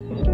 you